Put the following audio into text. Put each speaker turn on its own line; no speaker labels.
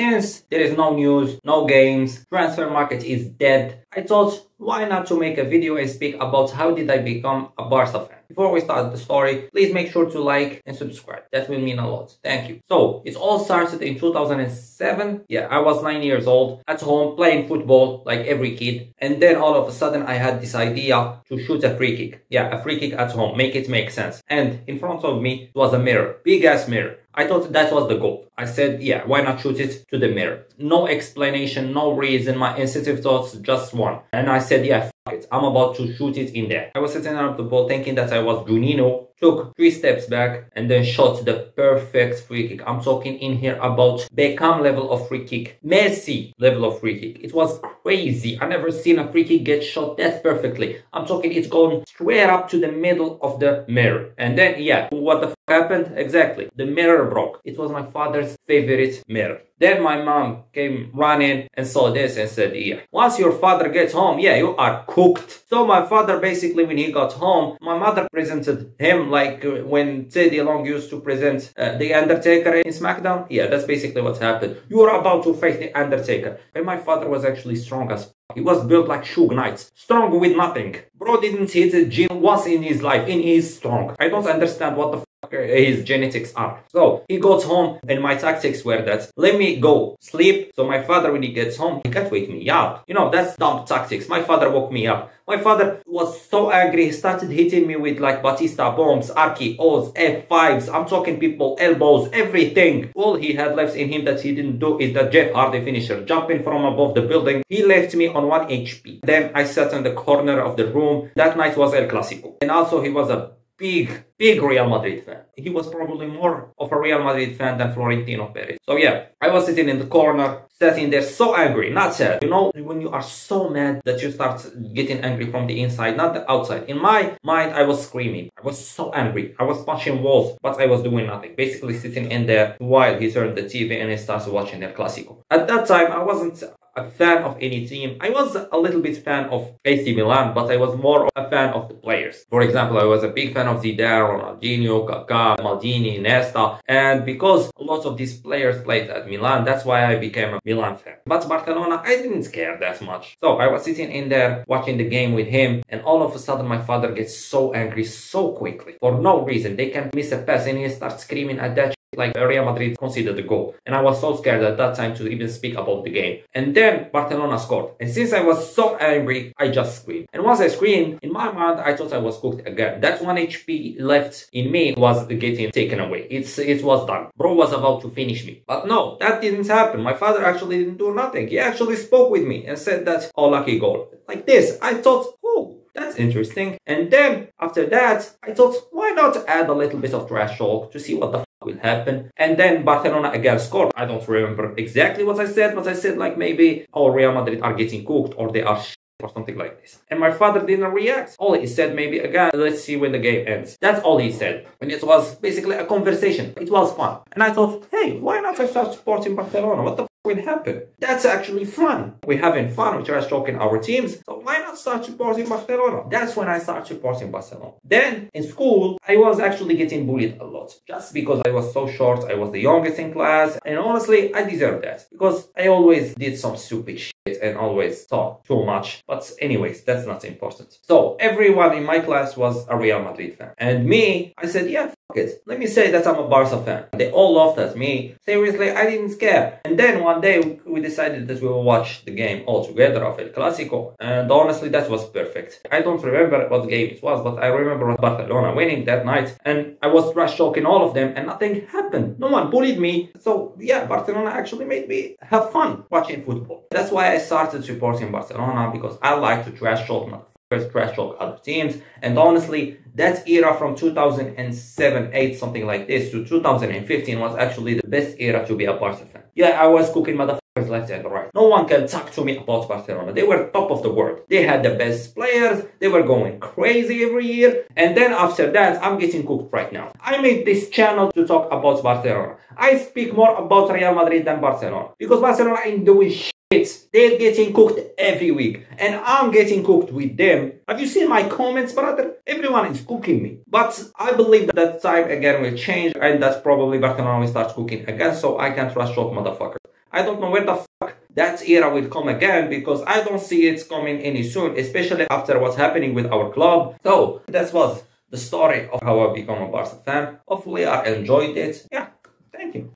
Since there is no news, no games, transfer market is dead, I thought why not to make a video and speak about how did I become a Barca fan. Before we start the story, please make sure to like and subscribe. That will mean a lot. Thank you. So, it all started in 2007. Yeah, I was 9 years old, at home, playing football like every kid. And then all of a sudden I had this idea to shoot a free kick. Yeah, a free kick at home. Make it make sense. And in front of me was a mirror. Big ass mirror. I thought that was the goal. I said, yeah, why not shoot it to the mirror? No explanation, no reason. My instinctive thoughts just one. And I said, yeah, it. I'm about to shoot it in there. I was setting up the ball thinking that I was Juninho, took three steps back and then shot the perfect free kick. I'm talking in here about Beckham level of free kick, Messi level of free kick. It was crazy. I never seen a free kick get shot that perfectly. I'm talking it's going straight up to the middle of the mirror. And then, yeah, what the happened? Exactly. The mirror broke. It was my father's favorite mirror. Then my mom came running and saw this and said, yeah, once your father gets home, yeah, you are cooked. So my father basically, when he got home, my mother presented him like uh, when Teddy Long used to present uh, The Undertaker in SmackDown. Yeah, that's basically what happened. You are about to face The Undertaker. And my father was actually strong as he was built like Suge Knight, strong with nothing. Bro didn't hit the gym once in his life, and he's strong. I don't understand what the his genetics are. So he goes home and my tactics were that let me go sleep. So my father when he gets home, he can't wake me up. You know, that's dumb tactics. My father woke me up. My father was so angry, he started hitting me with like Batista bombs, RKOs, F5s, I'm talking people, elbows, everything. All he had left in him that he didn't do is that Jeff Hardy finisher, jumping from above the building. He left me on 1 HP. Then I sat in the corner of the room. That night was El Clasico. And also he was a big, big Real Madrid fan. He was probably more of a Real Madrid fan than Florentino Perez. So yeah, I was sitting in the corner, sitting there so angry, not sad. You know, when you are so mad that you start getting angry from the inside, not the outside. In my mind, I was screaming. I was so angry. I was punching walls, but I was doing nothing. Basically sitting in there while he turned the TV and he starts watching El Clasico. At that time, I wasn't a fan of any team. I was a little bit fan of AC Milan, but I was more a fan of the players. For example, I was a big fan of Zidane, Ronaldinho, Kaká, Maldini, Nesta, and because lots of these players played at Milan, that's why I became a Milan fan. But Barcelona, I didn't care that much. So I was sitting in there watching the game with him, and all of a sudden my father gets so angry so quickly for no reason. They can miss a pass and he starts screaming at that like Real Madrid conceded the goal. And I was so scared at that time to even speak about the game. And then Barcelona scored. And since I was so angry, I just screamed. And once I screamed, in my mind, I thought I was cooked again. That 1 HP left in me was getting taken away. It's It was done. Bro was about to finish me. But no, that didn't happen. My father actually didn't do nothing. He actually spoke with me and said that, oh, lucky goal. Like this. I thought, oh, that's interesting. And then after that, I thought, why not add a little bit of trash talk to see what the will happen. And then Barcelona again scored. I don't remember exactly what I said, but I said like maybe oh Real Madrid are getting cooked or they are or something like this. And my father didn't react. All he said maybe again, let's see when the game ends. That's all he said. And it was basically a conversation. It was fun. And I thought, hey, why not I start supporting Barcelona? What the will happen. That's actually fun. We're having fun, we're just talking our teams. So why not start supporting Barcelona? That's when I started supporting Barcelona. Then in school, I was actually getting bullied a lot. Just because I was so short, I was the youngest in class. And honestly, I deserve that. Because I always did some stupid shit and always talk too much. But anyways, that's not important. So everyone in my class was a Real Madrid fan. And me, I said, yeah, it. Let me say that I'm a Barca fan. They all laughed at me. Seriously, I didn't care. And then one day we decided that we will watch the game all together of El Clasico. And honestly, that was perfect. I don't remember what game it was, but I remember Barcelona winning that night. And I was trash talking all of them and nothing happened. No one bullied me. So yeah, Barcelona actually made me have fun watching football. That's why I started supporting Barcelona because I like to trash talk first trash other teams. And honestly, that era from 2007, 8, something like this to 2015 was actually the best era to be a Barca fan. Yeah, I was cooking motherfuckers left and right. No one can talk to me about Barcelona. They were top of the world. They had the best players. They were going crazy every year. And then after that, I'm getting cooked right now. I made this channel to talk about Barcelona. I speak more about Real Madrid than Barcelona. Because Barcelona ain't doing shit they're getting cooked every week and I'm getting cooked with them. Have you seen my comments, brother? Everyone is cooking me. But I believe that, that time again will change and that's probably Barcelona will start cooking again so I can trust short motherfuckers. I don't know where the fuck that era will come again because I don't see it coming any soon, especially after what's happening with our club. So that was the story of how I become a Barca fan. Hopefully I enjoyed it. Yeah, thank you.